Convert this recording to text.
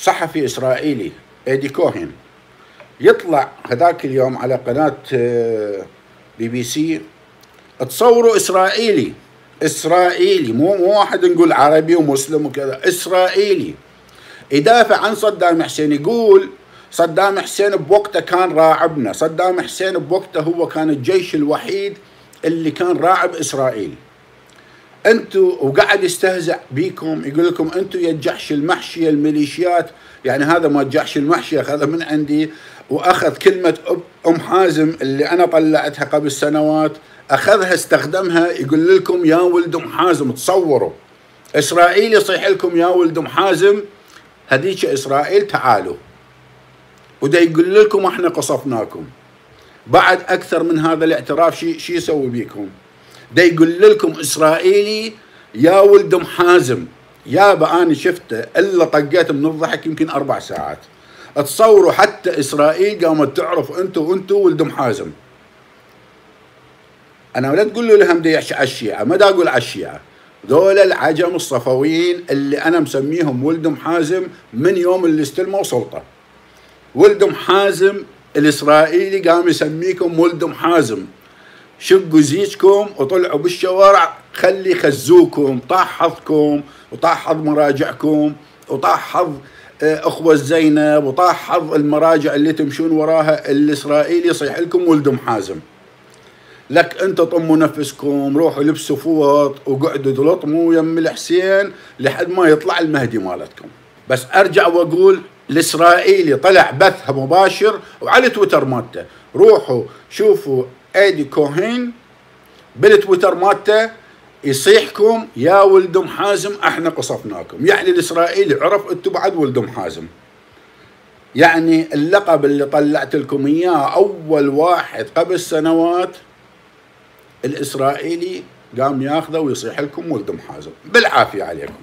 صحفي إسرائيلي إيدي كوهن يطلع هذاك اليوم على قناة آه، بي بي سي تصوروا إسرائيلي إسرائيلي مو مو واحد نقول عربي ومسلم وكذا إسرائيلي يدافع عن صدام حسين يقول صدام حسين بوقته كان راعبنا صدام حسين بوقته هو كان الجيش الوحيد اللي كان راعب اسرائيل أنتم وقاعد يستهزئ بيكم يقول لكم أنتم يا الجحش المحشي الميليشيات. يعني هذا ما الجحش المحشي اخذها من عندي. وأخذ كلمة ام حازم اللي أنا طلعتها قبل سنوات أخذها استخدمها يقول لكم يا ولد أم حازم تصوروا. إسرائيل يصيح لكم يا ولد أم حازم هذيك إسرائيل تعالوا. ودا يقول لكم إحنا قصفناكم. بعد أكثر من هذا الاعتراف شي شي يسوي بيكم؟ دا يقول لكم إسرائيلي يا ولد ام حازم يابا أنا شفته إلا طقيت من الضحك يمكن أربع ساعات. تصوروا حتى إسرائيل قامت تعرف أنتم وأنتم ولد ام حازم أنا لا تقول له لهم دي على الشيعه ما دا أقول على الشيعه ذول العجم الصفويين اللي أنا مسميهم ولد حازم من يوم اللي استلموا سلطة. ولد حازم الإسرائيلي قام يسميكم ولد حازم شقوا زيجكم وطلعوا بالشوارع خلي خزوكم طاح حظكم وطاح حظ مراجعكم وطاح حظ آه، أخوة زينب وطاح حظ المراجع اللي تمشون وراها الإسرائيلي يصيح لكم ولد حازم. لك انت طموا نفسكم روحوا لبسوا فوط وقعدوا تلطموا يم الحسين لحد ما يطلع المهدي مالتكم. بس أرجع وأقول الإسرائيلي طلع بث مباشر وعلى تويتر مالته. روحوا شوفوا إيدي كوهين بالتويتر مالته يصيحكم يا ولد حازم أحنا قصفناكم. يعني الإسرائيلي عرف أنتم بعد ولد حازم. يعني اللقب اللي طلعت لكم إياه أول واحد قبل سنوات الإسرائيلي قام ياخذه ويصيح لكم ولد حازم. بالعافية عليكم.